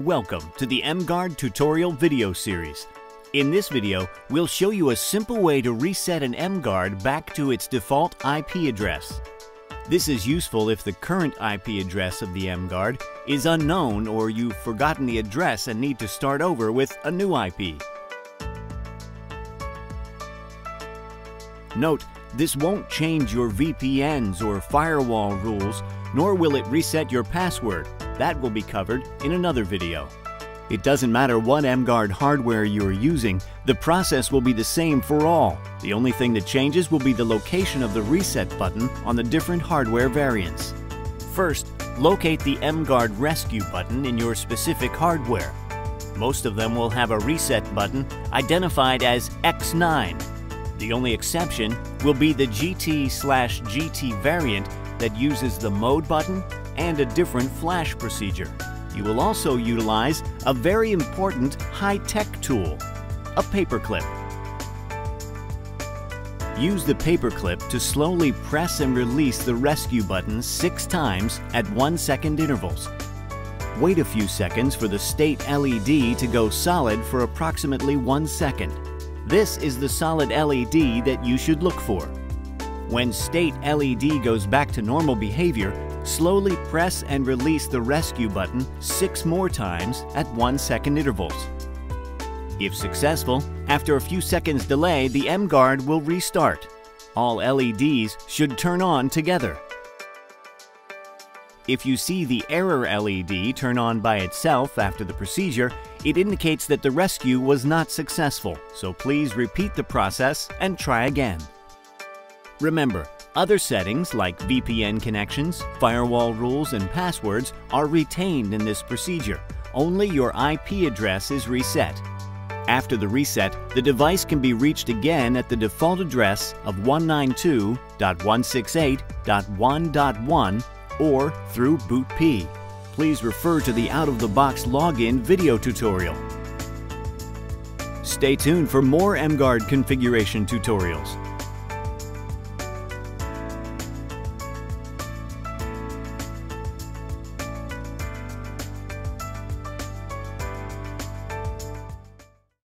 Welcome to the MGuard tutorial video series. In this video, we'll show you a simple way to reset an MGuard back to its default IP address. This is useful if the current IP address of the MGuard is unknown or you've forgotten the address and need to start over with a new IP. Note, this won't change your VPNs or firewall rules, nor will it reset your password. That will be covered in another video. It doesn't matter what MGuard hardware you are using, the process will be the same for all. The only thing that changes will be the location of the reset button on the different hardware variants. First, locate the MGuard Rescue button in your specific hardware. Most of them will have a reset button identified as X9. The only exception will be the GT slash GT variant that uses the mode button and a different flash procedure. You will also utilize a very important high-tech tool, a paperclip. Use the paperclip to slowly press and release the rescue button six times at one second intervals. Wait a few seconds for the state LED to go solid for approximately one second. This is the solid LED that you should look for. When state LED goes back to normal behavior, slowly press and release the rescue button six more times at one second intervals. If successful, after a few seconds delay, the M-Guard will restart. All LEDs should turn on together. If you see the error LED turn on by itself after the procedure, it indicates that the rescue was not successful, so please repeat the process and try again. Remember, other settings like VPN connections, firewall rules, and passwords are retained in this procedure. Only your IP address is reset. After the reset, the device can be reached again at the default address of 192.168.1.1 or through BootP. Please refer to the out-of-the-box login video tutorial. Stay tuned for more MGuard configuration tutorials.